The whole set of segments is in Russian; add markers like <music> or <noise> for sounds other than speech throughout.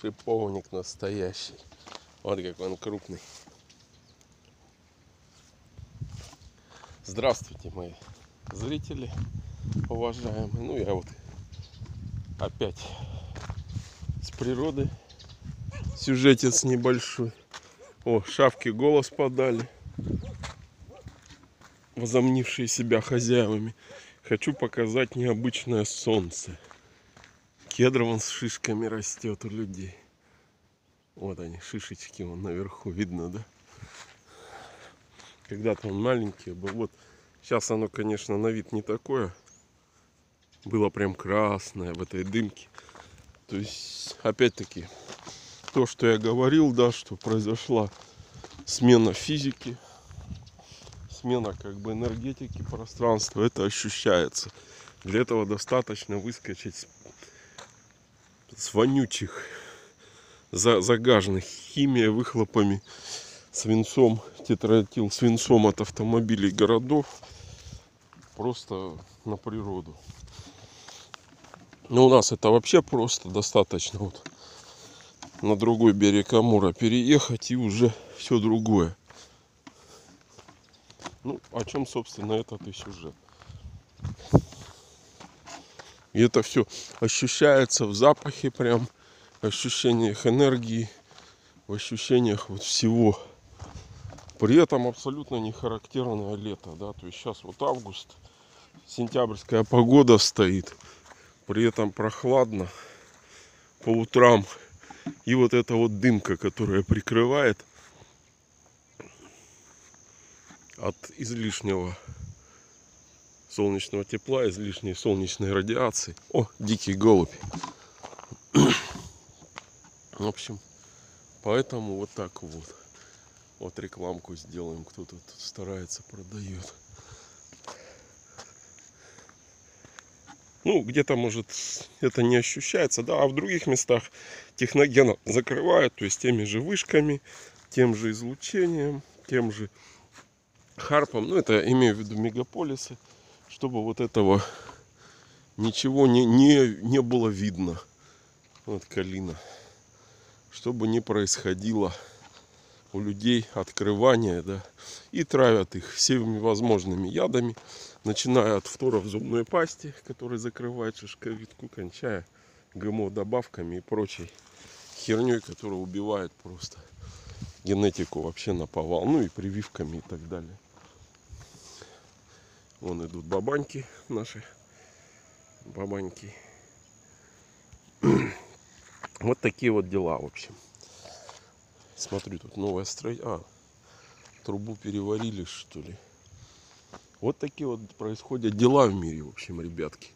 Шиповник настоящий. Вот как он крупный. Здравствуйте, мои зрители, уважаемые. Ну, я вот опять с природы. Сюжетец небольшой. О, шавки голос подали. Возомнившие себя хозяевами. Хочу показать необычное солнце. Кедр вон с шишками растет у людей. Вот они, шишечки вон наверху, видно, да? Когда-то он маленький был. Вот сейчас оно, конечно, на вид не такое. Было прям красное в этой дымке. То есть, опять-таки, то, что я говорил, да, что произошла смена физики, смена как бы энергетики пространства, это ощущается. Для этого достаточно выскочить с, вонючих, за, загаженных химией, выхлопами, свинцом, тетраэтил свинцом от автомобилей городов просто на природу. Но у нас это вообще просто достаточно вот на другой берег Амура переехать и уже все другое. Ну, о чем, собственно, этот и сюжет. И это все ощущается в запахе прям, в ощущениях энергии, в ощущениях вот всего. При этом абсолютно не характерное лето, да, то есть сейчас вот август, сентябрьская погода стоит, при этом прохладно по утрам и вот эта вот дымка, которая прикрывает от излишнего солнечного тепла, излишней солнечной радиации. О, дикий голубь. В общем, поэтому вот так вот. Вот рекламку сделаем, кто-то тут старается, продает. Ну, где-то, может, это не ощущается, да, а в других местах техноген закрывают, то есть теми же вышками, тем же излучением, тем же харпом, ну, это имею в виду мегаполисы, чтобы вот этого ничего не, не, не было видно. Вот калина. Чтобы не происходило у людей открывание, да, и травят их всеми возможными ядами, начиная от фтора в зубной пасти, который закрывает шишковидку, кончая ГМО добавками и прочей херней, которая убивает просто генетику вообще на повал, ну и прививками и так далее. Вон идут бабаньки наши, бабаньки. <clears throat> Вот такие вот дела, в общем. Смотрю, тут новая строй. А, трубу переварили, что ли. Вот такие вот происходят дела в мире, в общем, ребятки.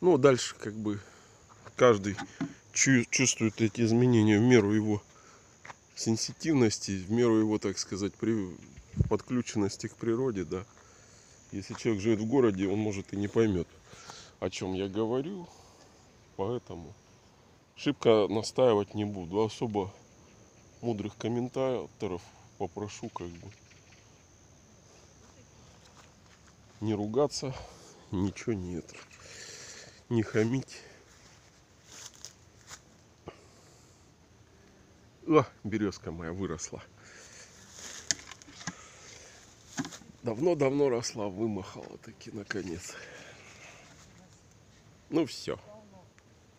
Ну, дальше как бы каждый чувствует эти изменения в меру его сенситивности, в меру его, так сказать, при подключенности к природе, да. Если человек живет в городе, он может и не поймет, о чем я говорю. Поэтому шибко настаивать не буду. Особо мудрых комментаторов попрошу как бы не ругаться, ничего нет. Не хамить. О, березка моя выросла. Давно-давно росла, вымахала таки наконец. Ну все.